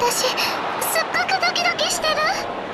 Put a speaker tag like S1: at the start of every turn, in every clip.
S1: 私すっごくドキドキしてる。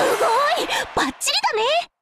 S1: すごい。バッチリだね。